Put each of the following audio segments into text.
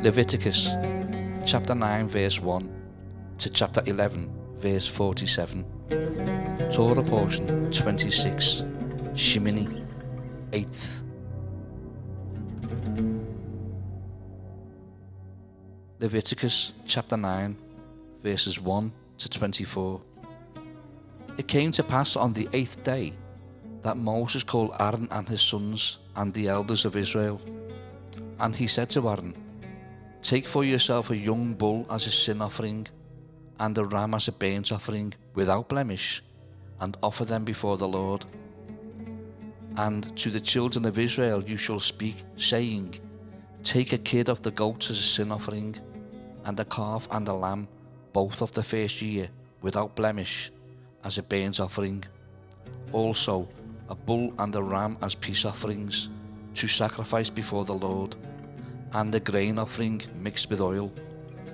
Leviticus chapter 9 verse 1 to chapter 11 verse 47. Torah portion 26 Shemini 8th. Leviticus chapter 9 verses 1 to 24. It came to pass on the eighth day that Moses called Aaron and his sons and the elders of Israel. And he said to Aaron, Take for yourself a young bull as a sin offering, and a ram as a burnt offering, without blemish, and offer them before the Lord. And to the children of Israel you shall speak, saying, Take a kid of the goats as a sin offering, and a calf and a lamb, both of the first year, without blemish, as a burnt offering. Also, a bull and a ram as peace offerings, to sacrifice before the Lord and a grain offering mixed with oil,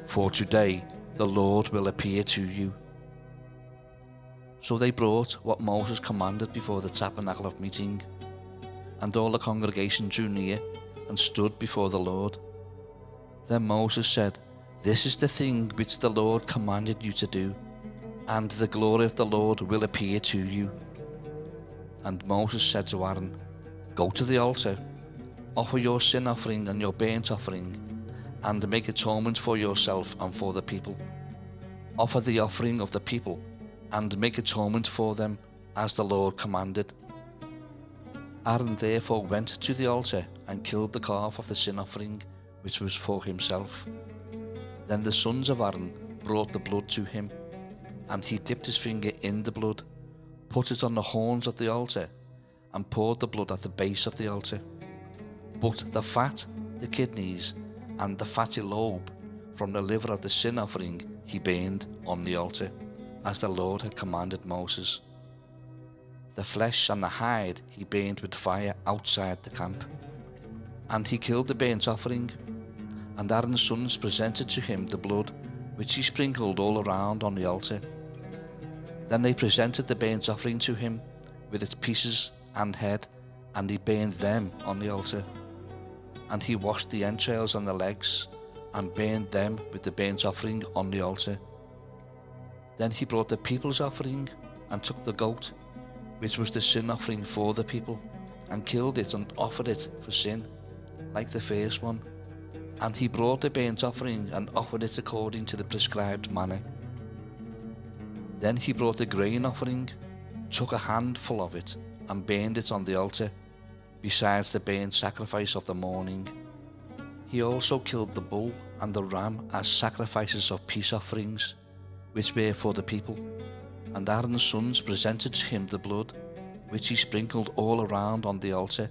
for today the Lord will appear to you. So they brought what Moses commanded before the tabernacle of meeting, and all the congregation drew near and stood before the Lord. Then Moses said, This is the thing which the Lord commanded you to do, and the glory of the Lord will appear to you. And Moses said to Aaron, Go to the altar Offer your sin offering and your burnt offering, and make atonement for yourself and for the people. Offer the offering of the people, and make atonement for them, as the Lord commanded. Aaron therefore went to the altar and killed the calf of the sin offering, which was for himself. Then the sons of Aaron brought the blood to him, and he dipped his finger in the blood, put it on the horns of the altar, and poured the blood at the base of the altar. But the fat, the kidneys, and the fatty lobe from the liver of the sin offering he burned on the altar, as the Lord had commanded Moses. The flesh and the hide he burned with fire outside the camp. And he killed the burnt offering, and Aaron's sons presented to him the blood which he sprinkled all around on the altar. Then they presented the burnt offering to him with its pieces and head, and he burned them on the altar and he washed the entrails and the legs, and burned them with the burnt offering on the altar. Then he brought the people's offering, and took the goat, which was the sin offering for the people, and killed it and offered it for sin, like the first one. And he brought the burnt offering and offered it according to the prescribed manner. Then he brought the grain offering, took a handful of it, and burned it on the altar besides the burnt sacrifice of the morning. He also killed the bull and the ram as sacrifices of peace offerings, which were for the people. And Aaron's sons presented to him the blood, which he sprinkled all around on the altar,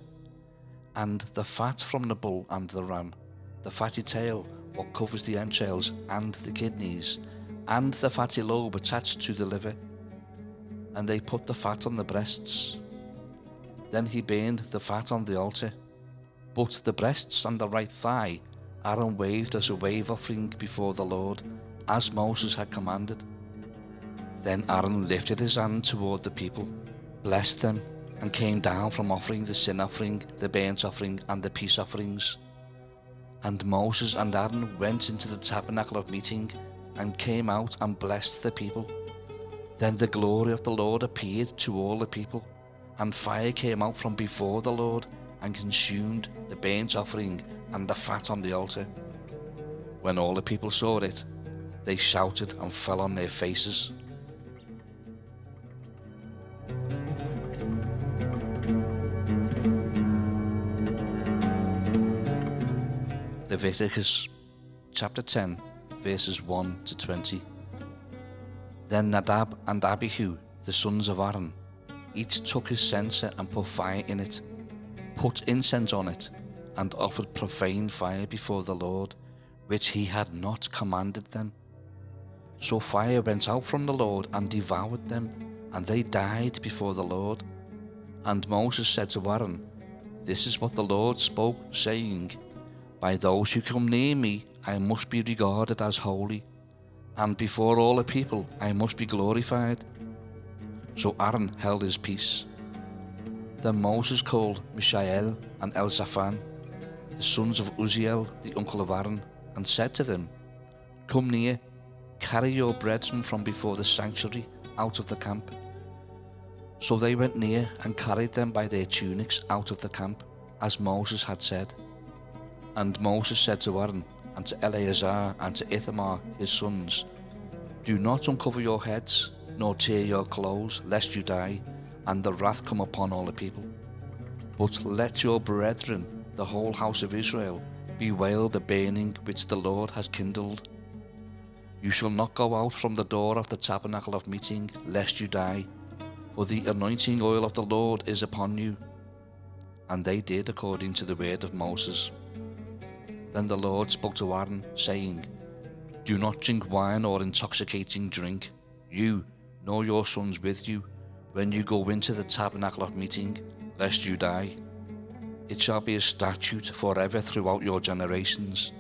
and the fat from the bull and the ram, the fatty tail, what covers the entrails and the kidneys, and the fatty lobe attached to the liver. And they put the fat on the breasts, then he burned the fat on the altar. But the breasts and the right thigh Aaron waved as a wave offering before the Lord, as Moses had commanded. Then Aaron lifted his hand toward the people, blessed them, and came down from offering the sin offering, the burnt offering, and the peace offerings. And Moses and Aaron went into the tabernacle of meeting, and came out and blessed the people. Then the glory of the Lord appeared to all the people and fire came out from before the Lord and consumed the burnt offering and the fat on the altar. When all the people saw it, they shouted and fell on their faces. Leviticus chapter 10, verses 1 to 20. Then Nadab and Abihu, the sons of Aaron, each took his censer and put fire in it, put incense on it, and offered profane fire before the Lord, which he had not commanded them. So fire went out from the Lord and devoured them, and they died before the Lord. And Moses said to Aaron, This is what the Lord spoke, saying, By those who come near me I must be regarded as holy, and before all the people I must be glorified. So Aaron held his peace. Then Moses called Mishael and Elzaphan, the sons of Uzziel, the uncle of Aaron, and said to them, Come near, carry your brethren from before the sanctuary out of the camp. So they went near and carried them by their tunics out of the camp, as Moses had said. And Moses said to Aaron, and to Eleazar, and to Ithamar his sons, Do not uncover your heads, nor tear your clothes, lest you die, and the wrath come upon all the people. But let your brethren, the whole house of Israel, bewail the burning which the Lord has kindled. You shall not go out from the door of the tabernacle of meeting, lest you die, for the anointing oil of the Lord is upon you. And they did according to the word of Moses. Then the Lord spoke to Aaron, saying, Do not drink wine or intoxicating drink, you nor your sons with you, when you go into the tabernacle of meeting, lest you die. It shall be a statute forever throughout your generations,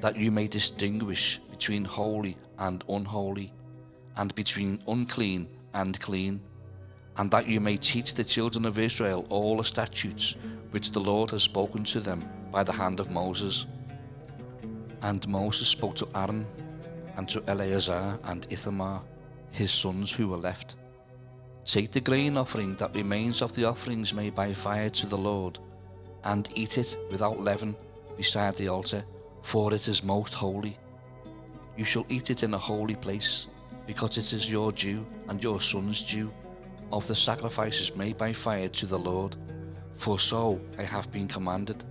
that you may distinguish between holy and unholy, and between unclean and clean, and that you may teach the children of Israel all the statutes which the Lord has spoken to them by the hand of Moses. And Moses spoke to Aaron and to Eleazar and Ithamar, his sons who were left. Take the grain offering that remains of the offerings made by fire to the Lord, and eat it without leaven beside the altar, for it is most holy. You shall eat it in a holy place, because it is your due and your son's due of the sacrifices made by fire to the Lord, for so I have been commanded.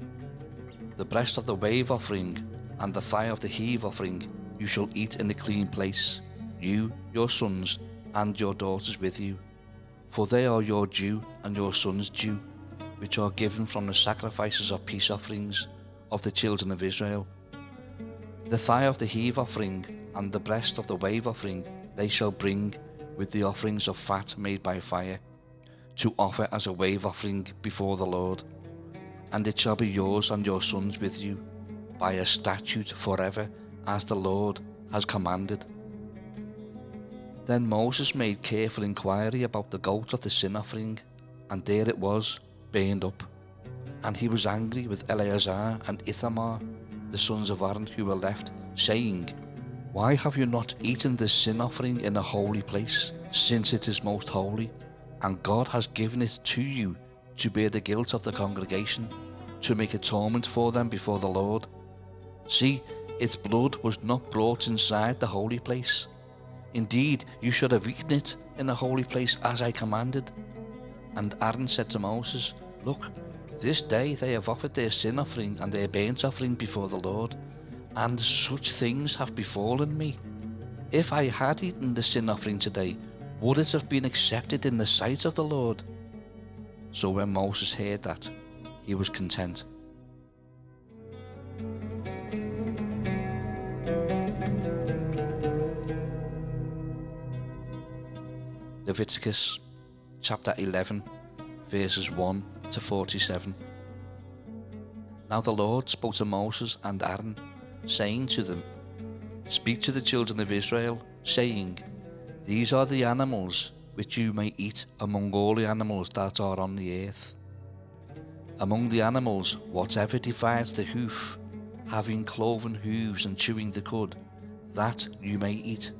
The breast of the wave offering and the thigh of the heave offering you shall eat in a clean place, you, your sons, and your daughters with you, for they are your due and your sons' due, which are given from the sacrifices of peace offerings of the children of Israel. The thigh of the heave offering and the breast of the wave offering they shall bring with the offerings of fat made by fire, to offer as a wave offering before the Lord. And it shall be yours and your sons with you, by a statute forever, as the Lord has commanded. Then Moses made careful inquiry about the goat of the sin offering, and there it was, burned up. And he was angry with Eleazar and Ithamar, the sons of Aaron who were left, saying, Why have you not eaten this sin offering in a holy place, since it is most holy, and God has given it to you to bear the guilt of the congregation, to make atonement for them before the Lord? See, its blood was not brought inside the holy place. Indeed, you should have eaten it in the holy place as I commanded. And Aaron said to Moses, Look, this day they have offered their sin offering and their burnt offering before the Lord, and such things have befallen me. If I had eaten the sin offering today, would it have been accepted in the sight of the Lord? So when Moses heard that, he was content. Leviticus chapter 11, verses 1 to 47. Now the Lord spoke to Moses and Aaron, saying to them, Speak to the children of Israel, saying, These are the animals which you may eat among all the animals that are on the earth. Among the animals, whatever divides the hoof, having cloven hooves and chewing the cud, that you may eat.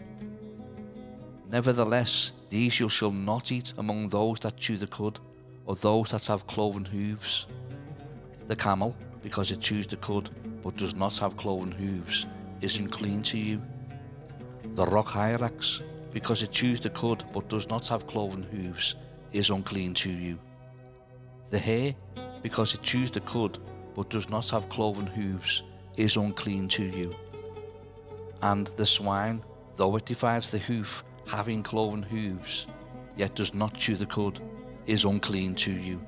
Nevertheless, these you shall not eat among those that chew the cud, or those that have cloven hooves. The camel, because it chews the cud, but does not have cloven hooves, is unclean to you. The rock hyrax, because it chews the cud, but does not have cloven hooves, is unclean to you. The hare, because it chews the cud, but does not have cloven hooves, is unclean to you. And the swine, though it divides the hoof, having cloven hooves, yet does not chew the cud, is unclean to you.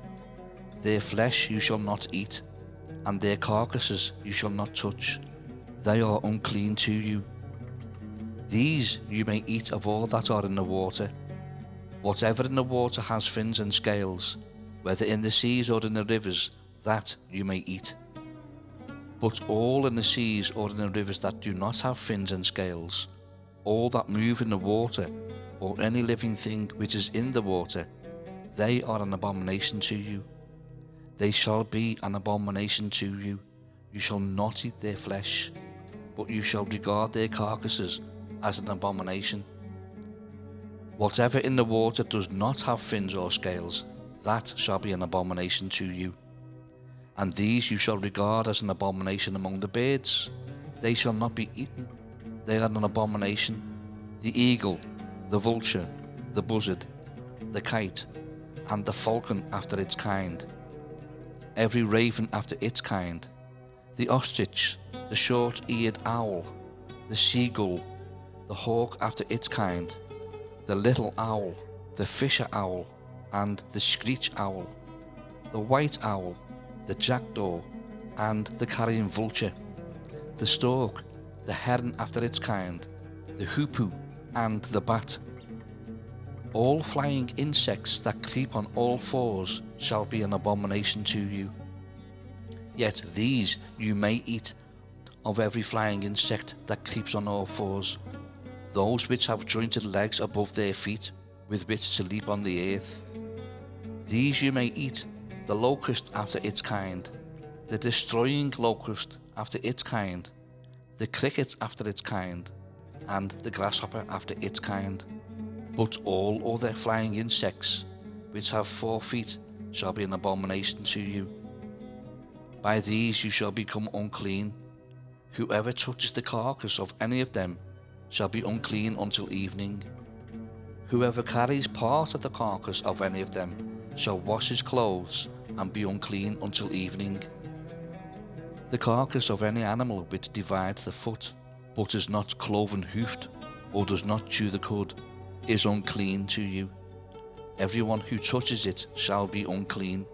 Their flesh you shall not eat, and their carcasses you shall not touch. They are unclean to you. These you may eat of all that are in the water. Whatever in the water has fins and scales, whether in the seas or in the rivers, that you may eat. But all in the seas or in the rivers that do not have fins and scales, all that move in the water, or any living thing which is in the water, they are an abomination to you. They shall be an abomination to you, you shall not eat their flesh, but you shall regard their carcasses as an abomination. Whatever in the water does not have fins or scales, that shall be an abomination to you. And these you shall regard as an abomination among the birds. They shall not be eaten, they are an abomination. The eagle, the vulture, the buzzard, the kite, and the falcon after its kind, every raven after its kind, the ostrich, the short eared owl, the seagull, the hawk after its kind, the little owl, the fisher owl, and the screech owl, the white owl, the jackdaw, and the carrion vulture, the stork, the heron after its kind, the hoopoe, and the bat. All flying insects that creep on all fours shall be an abomination to you. Yet these you may eat of every flying insect that creeps on all fours, those which have jointed legs above their feet, with which to leap on the earth. These you may eat, the locust after its kind, the destroying locust after its kind, the cricket after its kind, and the grasshopper after its kind. But all other flying insects which have four feet shall be an abomination to you. By these you shall become unclean. Whoever touches the carcass of any of them shall be unclean until evening. Whoever carries part of the carcass of any of them shall wash his clothes and be unclean until evening. The carcass of any animal which divides the foot, but is not cloven hoofed, or does not chew the cud, is unclean to you. Everyone who touches it shall be unclean.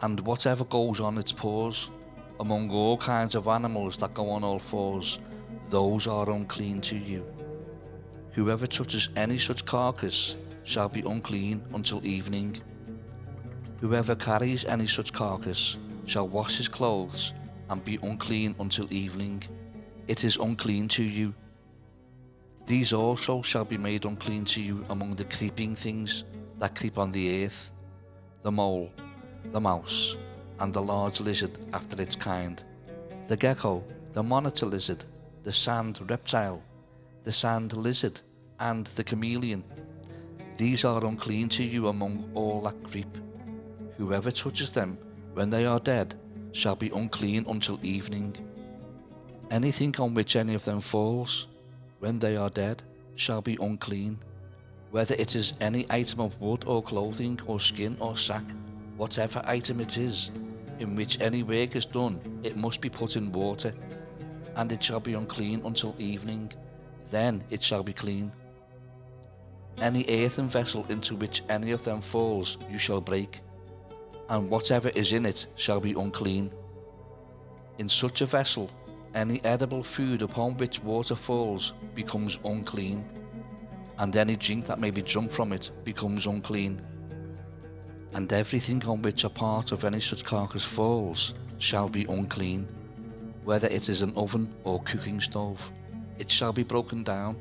And whatever goes on its paws, among all kinds of animals that go on all fours, those are unclean to you. Whoever touches any such carcass shall be unclean until evening. Whoever carries any such carcass shall wash his clothes and be unclean until evening. It is unclean to you. These also shall be made unclean to you among the creeping things that creep on the earth the mole, the mouse, and the large lizard after its kind, the gecko, the monitor lizard, the sand reptile, the sand lizard, and the chameleon. These are unclean to you among all that creep. Whoever touches them when they are dead shall be unclean until evening. Anything on which any of them falls, when they are dead, shall be unclean, whether it is any item of wood or clothing or skin or sack, whatever item it is, in which any work is done, it must be put in water, and it shall be unclean until evening, then it shall be clean. Any earthen vessel into which any of them falls you shall break, and whatever is in it shall be unclean. In such a vessel any edible food upon which water falls becomes unclean, and any drink that may be drunk from it becomes unclean. And everything on which a part of any such carcass falls shall be unclean, whether it is an oven or cooking stove. It shall be broken down,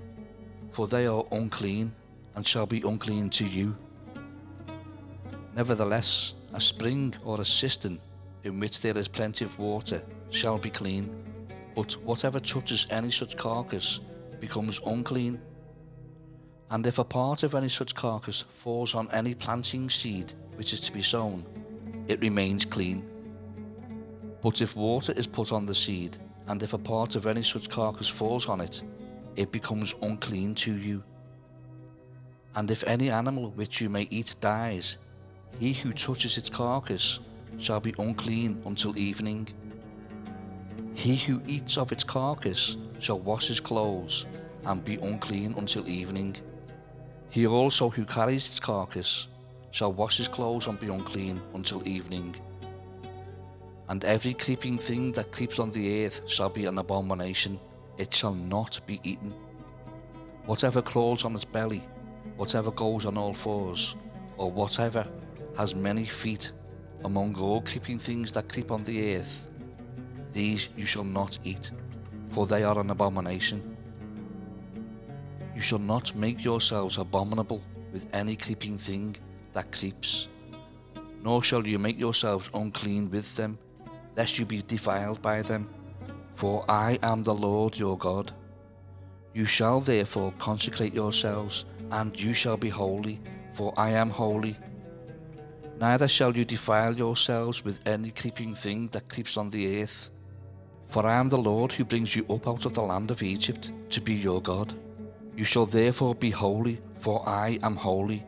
for they are unclean, and shall be unclean to you. Nevertheless, a spring or a cistern in which there is plenty of water shall be clean but whatever touches any such carcass becomes unclean. And if a part of any such carcass falls on any planting seed which is to be sown, it remains clean. But if water is put on the seed, and if a part of any such carcass falls on it, it becomes unclean to you. And if any animal which you may eat dies, he who touches its carcass shall be unclean until evening. He who eats of its carcass shall wash his clothes and be unclean until evening. He also who carries its carcass shall wash his clothes and be unclean until evening. And every creeping thing that creeps on the earth shall be an abomination, it shall not be eaten. Whatever crawls on its belly, whatever goes on all fours, or whatever has many feet among all creeping things that creep on the earth, these you shall not eat, for they are an abomination. You shall not make yourselves abominable with any creeping thing that creeps, nor shall you make yourselves unclean with them. lest you be defiled by them. For I am the Lord your God. You shall therefore consecrate yourselves, and you shall be holy, for I am holy. Neither shall you defile yourselves with any creeping thing that creeps on the earth. For I am the Lord who brings you up out of the land of Egypt to be your God. You shall therefore be holy, for I am holy.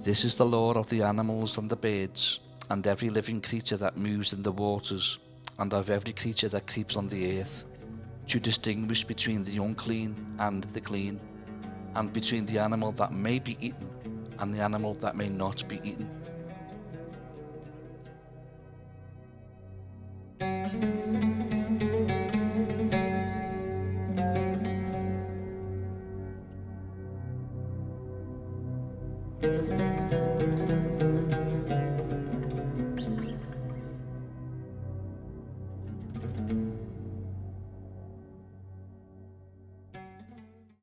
This is the law of the animals and the birds, and every living creature that moves in the waters, and of every creature that creeps on the earth, to distinguish between the unclean and the clean, and between the animal that may be eaten and the animal that may not be eaten.